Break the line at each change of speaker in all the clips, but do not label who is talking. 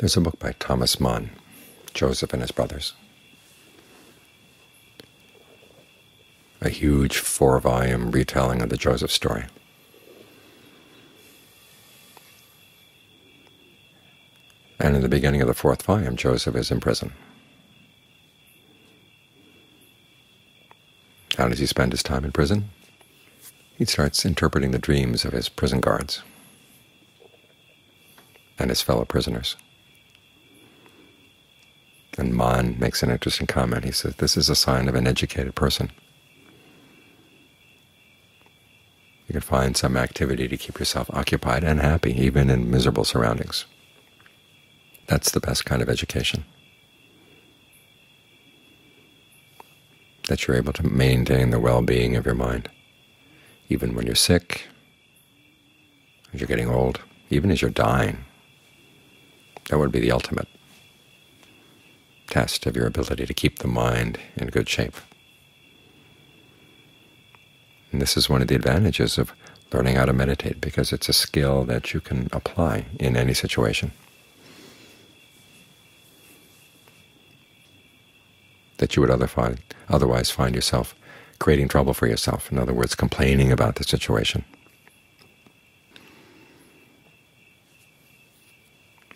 There's a book by Thomas Mann, Joseph and His Brothers. A huge four-volume retelling of the Joseph story. And in the beginning of the fourth volume, Joseph is in prison. How does he spend his time in prison? He starts interpreting the dreams of his prison guards and his fellow prisoners. And Mann makes an interesting comment. He says, this is a sign of an educated person. You can find some activity to keep yourself occupied and happy, even in miserable surroundings. That's the best kind of education. That you're able to maintain the well-being of your mind, even when you're sick, as you're getting old, even as you're dying. That would be the ultimate test of your ability to keep the mind in good shape. And this is one of the advantages of learning how to meditate, because it's a skill that you can apply in any situation. that you would other otherwise find yourself creating trouble for yourself, in other words, complaining about the situation.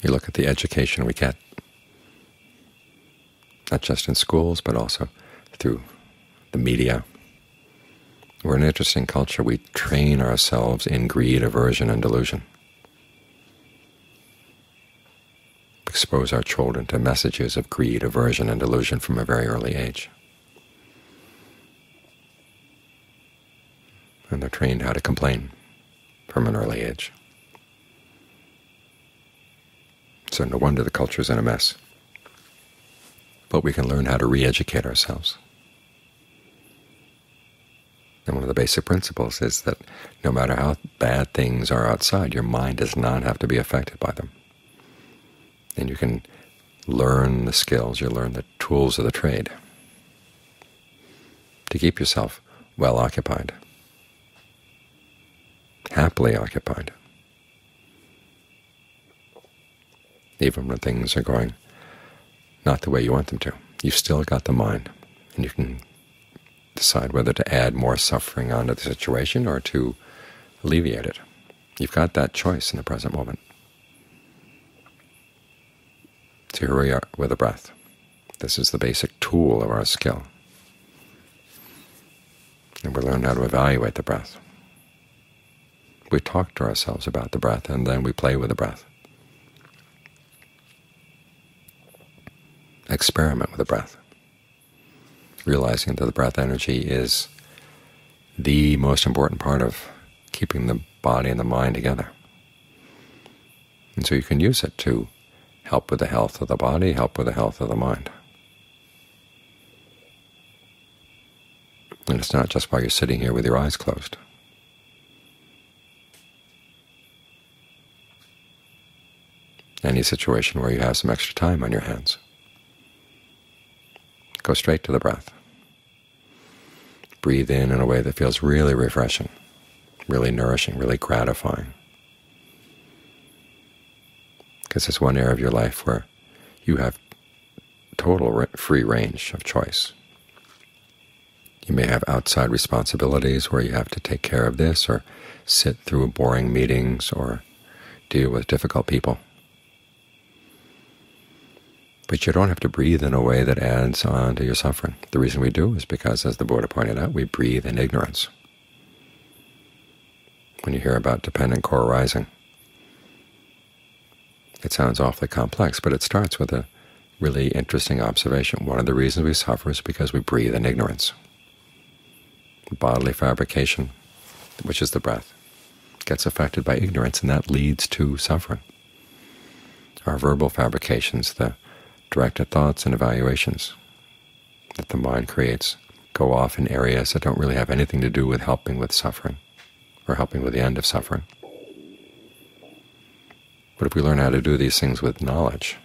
You look at the education we get not just in schools, but also through the media. We're an interesting culture. We train ourselves in greed, aversion, and delusion. Expose our children to messages of greed, aversion, and delusion from a very early age. And they're trained how to complain from an early age. So no wonder the culture is in a mess but we can learn how to re-educate ourselves. And one of the basic principles is that no matter how bad things are outside, your mind does not have to be affected by them. And you can learn the skills, you learn the tools of the trade to keep yourself well occupied, happily occupied, even when things are going not the way you want them to. You've still got the mind, and you can decide whether to add more suffering onto the situation or to alleviate it. You've got that choice in the present moment. So here we are with the breath. This is the basic tool of our skill. And we learn how to evaluate the breath. We talk to ourselves about the breath, and then we play with the breath. Experiment with the breath, realizing that the breath energy is the most important part of keeping the body and the mind together. And so you can use it to help with the health of the body, help with the health of the mind. And it's not just while you're sitting here with your eyes closed. Any situation where you have some extra time on your hands. Go straight to the breath. Breathe in in a way that feels really refreshing, really nourishing, really gratifying. Because it's one area of your life where you have total free range of choice. You may have outside responsibilities where you have to take care of this or sit through boring meetings or deal with difficult people. But you don't have to breathe in a way that adds on to your suffering. The reason we do is because, as the Buddha pointed out, we breathe in ignorance. When you hear about dependent co-arising, it sounds awfully complex, but it starts with a really interesting observation. One of the reasons we suffer is because we breathe in ignorance. Bodily fabrication, which is the breath, gets affected by ignorance, and that leads to suffering. Our verbal fabrications, the directed thoughts and evaluations that the mind creates go off in areas that don't really have anything to do with helping with suffering or helping with the end of suffering. But if we learn how to do these things with knowledge,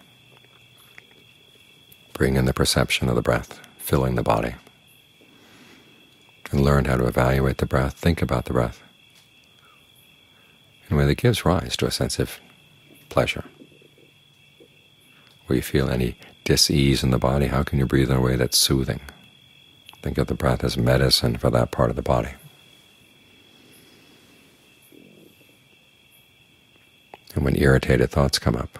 bring in the perception of the breath, filling the body, and learn how to evaluate the breath, think about the breath, in a way that gives rise to a sense of pleasure where you feel any dis-ease in the body, how can you breathe in a way that's soothing? Think of the breath as medicine for that part of the body. And when irritated thoughts come up,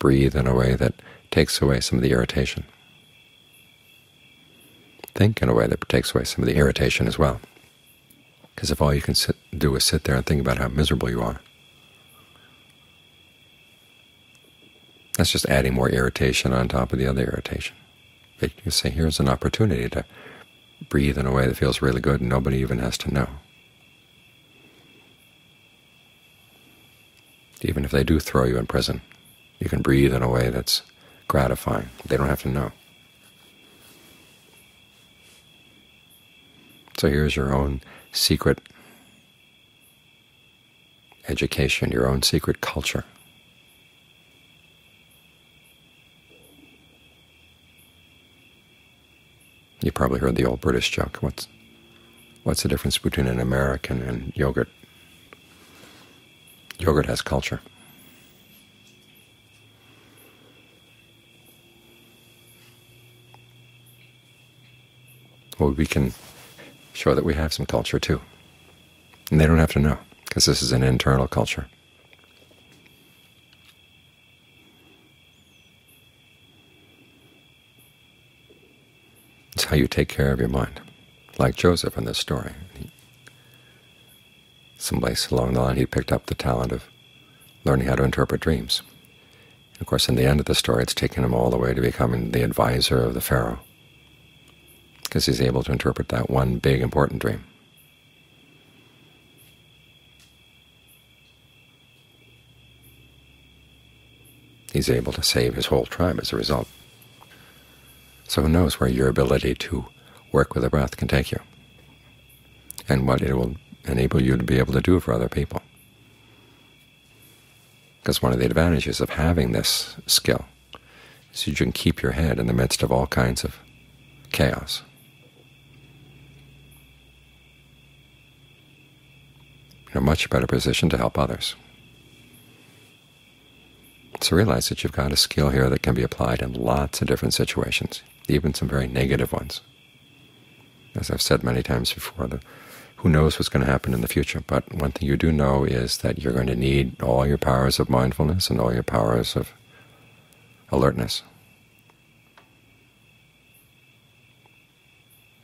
breathe in a way that takes away some of the irritation. Think in a way that takes away some of the irritation as well. Because if all you can sit, do is sit there and think about how miserable you are, that's just adding more irritation on top of the other irritation. But you say, here's an opportunity to breathe in a way that feels really good and nobody even has to know. Even if they do throw you in prison, you can breathe in a way that's gratifying. They don't have to know. So here's your own secret education, your own secret culture. You probably heard the old British joke. What's what's the difference between an American and yogurt? Yogurt has culture. Well, we can show that we have some culture too. And they don't have to know, because this is an internal culture. How you take care of your mind, like Joseph in this story. Someplace along the line he picked up the talent of learning how to interpret dreams. Of course, in the end of the story, it's taken him all the way to becoming the advisor of the Pharaoh because he's able to interpret that one big important dream. He's able to save his whole tribe as a result. So who knows where your ability to work with the breath can take you, and what it will enable you to be able to do for other people. Because one of the advantages of having this skill is you can keep your head in the midst of all kinds of chaos. in a much better position to help others. So realize that you've got a skill here that can be applied in lots of different situations, even some very negative ones. As I've said many times before, the, who knows what's going to happen in the future, but one thing you do know is that you're going to need all your powers of mindfulness and all your powers of alertness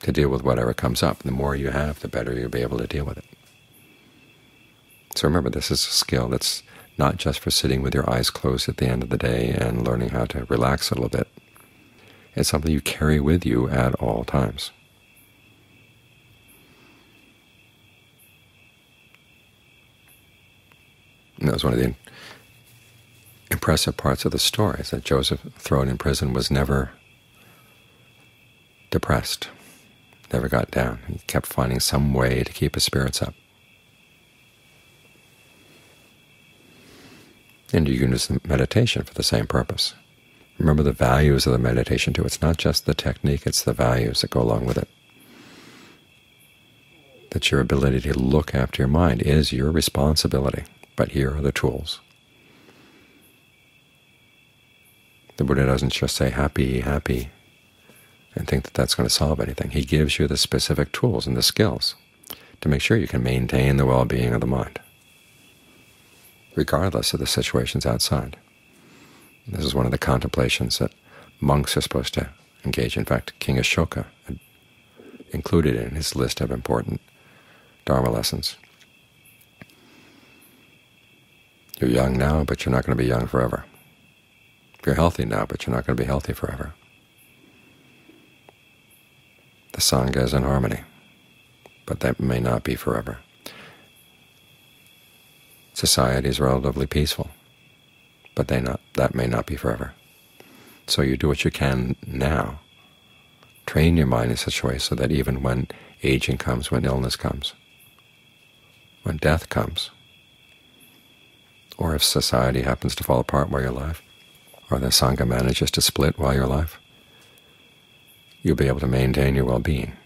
to deal with whatever comes up. And the more you have, the better you'll be able to deal with it. So remember, this is a skill that's not just for sitting with your eyes closed at the end of the day and learning how to relax a little bit. It's something you carry with you at all times. And that was one of the impressive parts of the story, is that Joseph, thrown in prison, was never depressed, never got down. He kept finding some way to keep his spirits up. And you can use meditation for the same purpose. Remember the values of the meditation, too. It's not just the technique, it's the values that go along with it. That your ability to look after your mind is your responsibility, but here are the tools. The Buddha doesn't just say happy, happy, and think that that's going to solve anything. He gives you the specific tools and the skills to make sure you can maintain the well-being of the mind regardless of the situations outside. This is one of the contemplations that monks are supposed to engage. In fact, King Ashoka included in his list of important Dharma lessons. You're young now, but you're not going to be young forever. You're healthy now, but you're not going to be healthy forever. The Sangha is in harmony, but that may not be forever society is relatively peaceful, but they not, that may not be forever. So you do what you can now. Train your mind in such a way so that even when aging comes, when illness comes, when death comes, or if society happens to fall apart while you're alive, or the Sangha manages to split while you're alive, you'll be able to maintain your well-being. And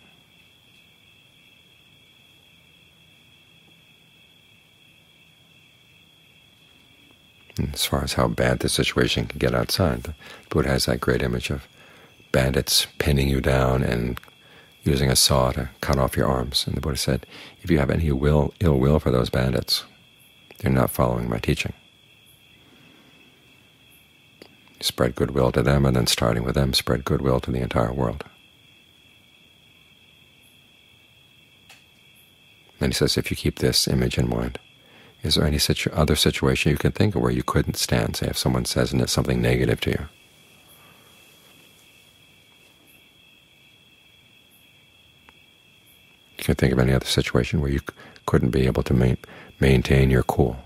as far as how bad the situation can get outside, the Buddha has that great image of bandits pinning you down and using a saw to cut off your arms. And the Buddha said, if you have any will, ill will for those bandits, they're not following my teaching. Spread goodwill to them, and then starting with them, spread goodwill to the entire world. And he says, if you keep this image in mind, is there any situ other situation you can think of where you couldn't stand, say if someone says and it's something negative to you? You can think of any other situation where you couldn't be able to ma maintain your cool.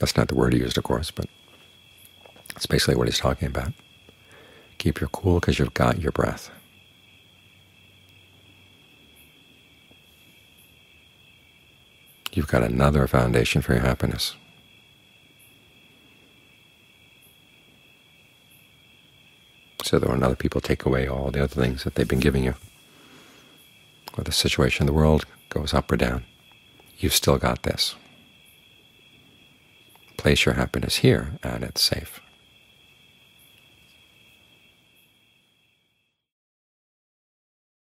That's not the word he used, of course, but that's basically what he's talking about. Keep your cool because you've got your breath. You've got another foundation for your happiness. So that when other people take away all the other things that they've been giving you, or the situation in the world goes up or down, you've still got this. Place your happiness here, and it's safe.